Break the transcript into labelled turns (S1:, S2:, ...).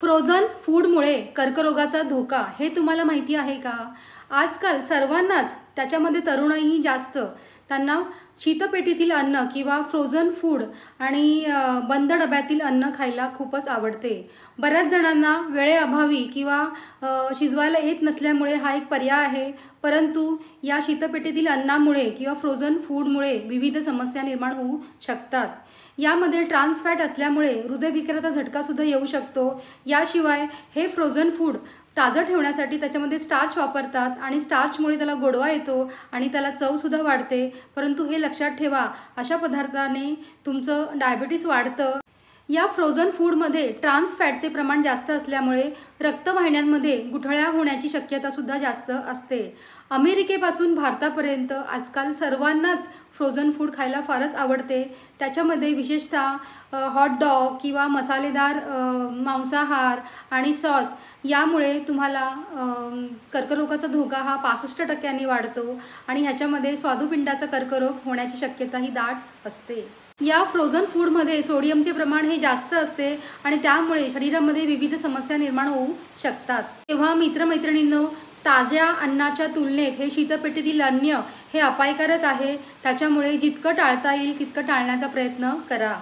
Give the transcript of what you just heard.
S1: Frozen फूडमुळे कर्करोगाचा धोका हे तुम्हाला माहिती आहे का? आजकाल सर्वांनाच त्याच्यामध्ये तरुणही जास्त. त्यांना शीतपेटीतील अन्न किंवा फ्रोझन फूड आणि बंद डब्यातील अन्न खायला खूपच आवडते. बऱ्याच जणांना वेळेअभावी किंवा शिजवायला येत नसल्यामुळे हा एक पर्याय आहे. परंतु या शीतपेटीतील अन्नामुळे किंवा फ्रोझन फूडमुळे विविध समस्या निर्माण होऊ शकतात. यामध्ये ट्रान्सफॅट असल्यामुळे हृदयविकाराचा झटकासुद्धा येऊ शकतो. याशिवाय हे फ्रोझन फूड ताजं ठेवण्यासाठी त्याच्यामध्ये स्टार्च वापरतात आणि स्टार्चमुळे त्याला गोडवा येतो आणि त्याला चवसुद्धा वाढते. परंतु हे लक्षात ठेवा अशा पदार्थाने तुमचं डायबिटीस वाढतं. या फ्रोझन फूडमध्ये ट्रान्स फॅटचे प्रमाण जास्त असल्यामुळे रक्तवाहिन्यांमध्ये गुठळ्या होण्याची शक्यतासुद्धा जास्त असते. अमेरिकेपासून भारतापर्यंत आजकाल सर्वांनाच फ्रोझन फूड खायला फारच आवडते. त्याच्यामध्ये विशेषतः हॉट डॉग किंवा मसालेदार मांसाहार आणि सॉस यामुळे तुम्हाला कर्करोगाचा धोका हा पासष्ट टक्क्यांनी वाढतो आणि ह्याच्यामध्ये स्वादुपिंडाचा कर्करोग होण्याची शक्यता ही दाट असते. या फ्रोझन फूडमध्ये सोडियमचे प्रमाण हे जास्त असते आणि त्यामुळे शरीरामध्ये विविध समस्या निर्माण होऊ शकतात. तेव्हा मित्रमैत्रिणींनो ताज्या अन्नाच्या तुलनेत हे शीतपेटीतील अन्न हे अपायकारक आहे. त्याच्यामुळे जितकं टाळता येईल तितकं टाळण्याचा प्रयत्न करा.